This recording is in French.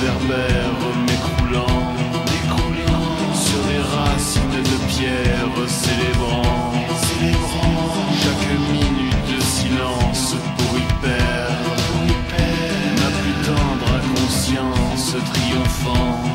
réverbère m'écroulant, sur des racines de pierre célébrant, célébrant chaque minute de silence pour y perdre, ma plus tendre inconscience triomphant.